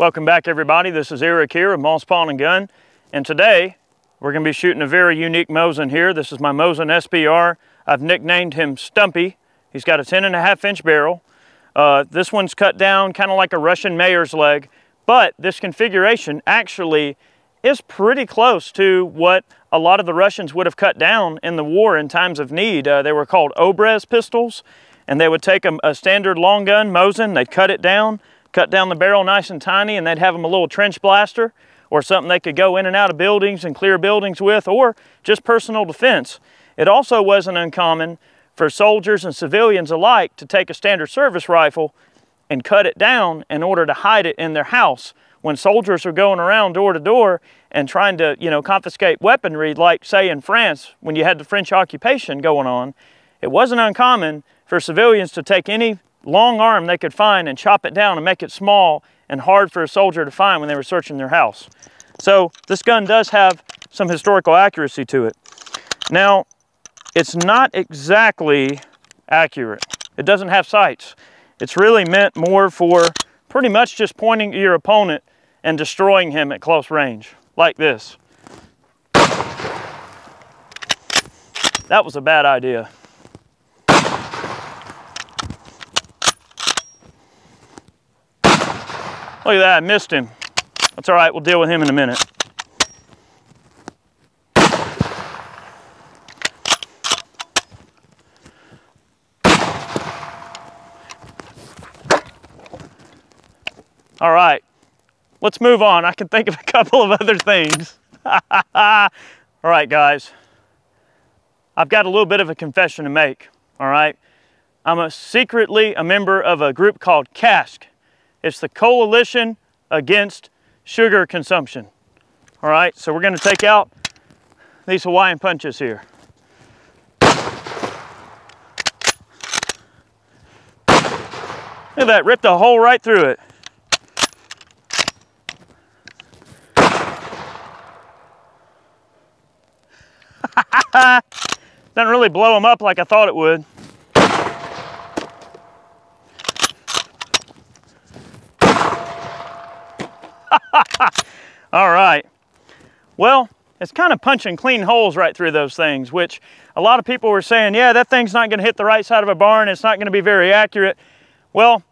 Welcome back everybody. This is Eric here of Moss Pawn and Gun. And today we're going to be shooting a very unique Mosin here. This is my Mosin SBR. I've nicknamed him Stumpy. He's got a 10 and a half inch barrel. Uh, this one's cut down kind of like a Russian mare's leg, but this configuration actually is pretty close to what a lot of the Russians would have cut down in the war in times of need. Uh, they were called Obrez pistols, and they would take a, a standard long gun Mosin, they'd cut it down, cut down the barrel nice and tiny, and they'd have them a little trench blaster or something they could go in and out of buildings and clear buildings with, or just personal defense. It also wasn't uncommon for soldiers and civilians alike to take a standard service rifle and cut it down in order to hide it in their house when soldiers are going around door to door and trying to, you know, confiscate weaponry, like say in France, when you had the French occupation going on, it wasn't uncommon for civilians to take any long arm they could find and chop it down and make it small and hard for a soldier to find when they were searching their house. So this gun does have some historical accuracy to it. Now, it's not exactly accurate. It doesn't have sights. It's really meant more for pretty much just pointing at your opponent and destroying him at close range, like this. That was a bad idea. Look at that, I missed him. That's all right, we'll deal with him in a minute. All right, let's move on. I can think of a couple of other things. all right, guys. I've got a little bit of a confession to make, all right? I'm a secretly a member of a group called CASK. It's the Coalition Against Sugar Consumption. All right, so we're gonna take out these Hawaiian punches here. Look at that, ripped a hole right through it. Doesn't really blow them up like I thought it would. All right. Well, it's kind of punching clean holes right through those things, which a lot of people were saying, yeah, that thing's not gonna hit the right side of a barn. It's not gonna be very accurate. Well,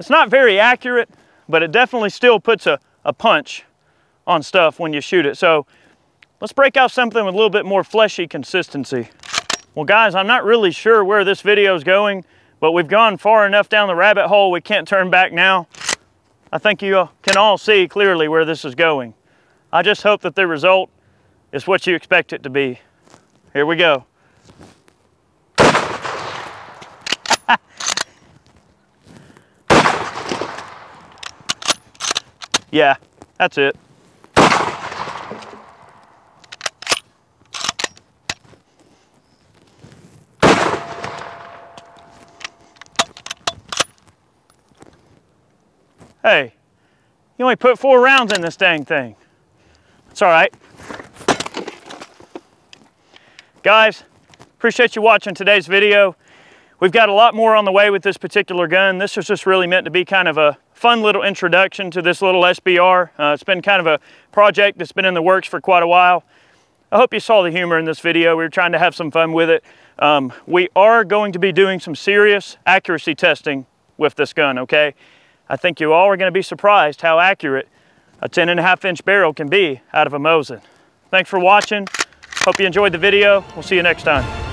it's not very accurate, but it definitely still puts a, a punch on stuff when you shoot it. So let's break out something with a little bit more fleshy consistency. Well, guys, I'm not really sure where this video is going, but we've gone far enough down the rabbit hole, we can't turn back now. I think you can all see clearly where this is going. I just hope that the result is what you expect it to be. Here we go. yeah, that's it. Hey, you only put four rounds in this dang thing. It's all right. Guys, appreciate you watching today's video. We've got a lot more on the way with this particular gun. This was just really meant to be kind of a fun little introduction to this little SBR. Uh, it's been kind of a project that's been in the works for quite a while. I hope you saw the humor in this video. We were trying to have some fun with it. Um, we are going to be doing some serious accuracy testing with this gun, okay? I think you all are going to be surprised how accurate a 10 and a half inch barrel can be out of a Mosin. Thanks for watching. Hope you enjoyed the video. We'll see you next time.